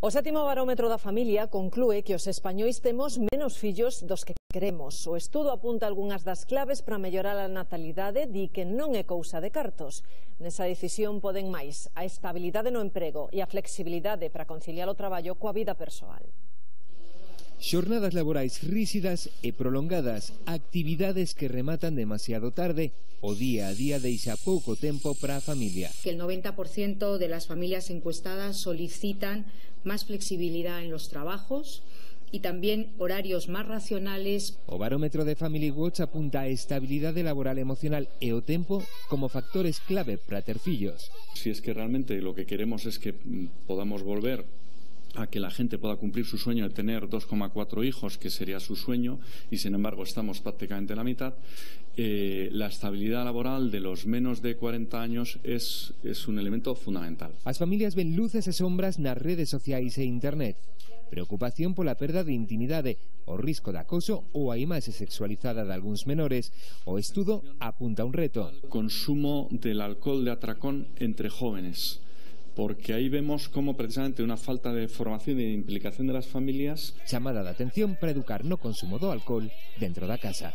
O sétimo barómetro da familia conclúe que os españois temos menos fillos dos que queremos. O estudo apunta algunhas das claves para mellorar a natalidade di que non é cousa de cartos. Nesa decisión poden máis a estabilidade no emprego e a flexibilidade para conciliar o traballo coa vida persoal. Xornadas laborais rígidas e prolongadas, actividades que rematan demasiado tarde o día a día deixa pouco tempo para a familia. Que el 90% de las familias encuestadas solicitan más flexibilidad en los trabajos, y también horarios más racionales. O barómetro de Family Watch apunta a estabilidade laboral emocional e o tempo como factores clave para ter fillos. Si es que realmente lo que queremos es que mm, podamos volver a que la gente pueda cumplir su sueño de tener 2,4 hijos, que sería su sueño, y sin embargo estamos prácticamente en la mitad, eh, la estabilidad laboral de los menos de 40 años es, es un elemento fundamental. As familias ven luces e sombras nas redes sociais e internet. Preocupación pola perda de intimidade, o risco de acoso ou a imaxe sexualizada de algúns menores. O estudo apunta un reto. Consumo del alcohol de atracón entre jóvenes porque aí vemos como precisamente unha falta de formación de implicación de las familias chamada de atención para educar no consumo do alcohol dentro da casa.